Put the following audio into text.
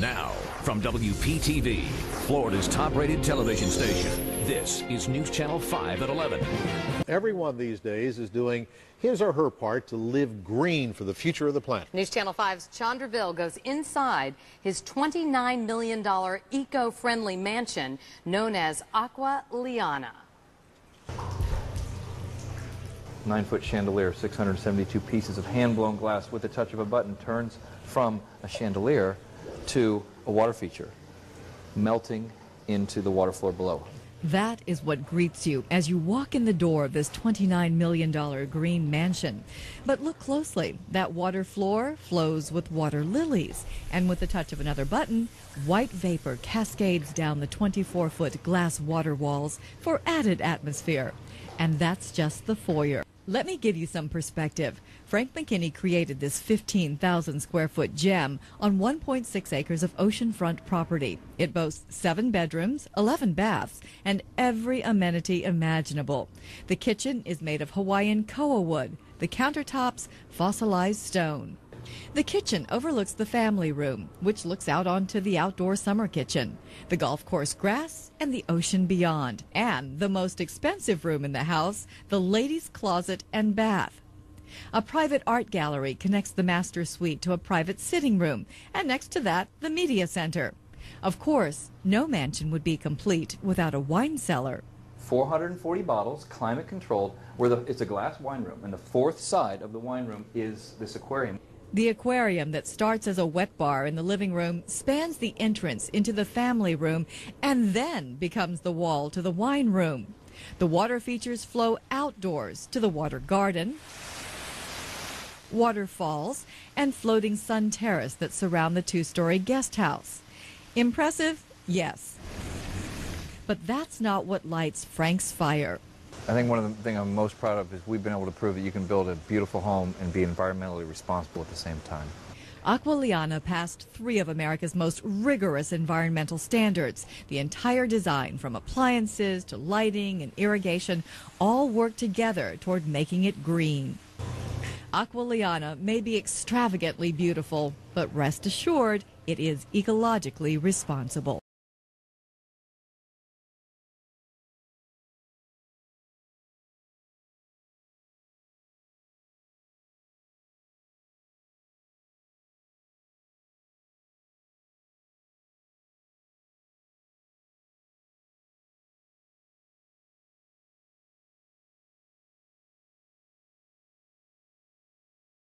Now, from WPTV, Florida's top rated television station, this is News Channel 5 at 11. Everyone these days is doing his or her part to live green for the future of the planet. News Channel 5's Chandra Bill goes inside his $29 million eco friendly mansion known as Acqua Liana. Nine foot chandelier, 672 pieces of hand blown glass with the touch of a button turns from a chandelier to a water feature, melting into the water floor below. That is what greets you as you walk in the door of this $29 million green mansion. But look closely. That water floor flows with water lilies. And with the touch of another button, white vapor cascades down the 24 foot glass water walls for added atmosphere. And that's just the foyer. Let me give you some perspective. Frank McKinney created this 15,000 square foot gem on 1.6 acres of oceanfront property. It boasts seven bedrooms, 11 baths, and every amenity imaginable. The kitchen is made of Hawaiian koa wood, the countertops fossilized stone. The kitchen overlooks the family room, which looks out onto the outdoor summer kitchen, the golf course grass, and the ocean beyond. And the most expensive room in the house, the ladies' closet and bath. A private art gallery connects the master suite to a private sitting room, and next to that, the media center. Of course, no mansion would be complete without a wine cellar. 440 bottles, climate controlled, where the, it's a glass wine room, and the fourth side of the wine room is this aquarium. The aquarium that starts as a wet bar in the living room spans the entrance into the family room and then becomes the wall to the wine room. The water features flow outdoors to the water garden, waterfalls, and floating sun terrace that surround the two-story guest house. Impressive? Yes. But that's not what lights Frank's fire. I think one of the things I'm most proud of is we've been able to prove that you can build a beautiful home and be environmentally responsible at the same time. Acqua Liana passed three of America's most rigorous environmental standards. The entire design, from appliances to lighting and irrigation, all work together toward making it green. Acqua Liana may be extravagantly beautiful, but rest assured, it is ecologically responsible.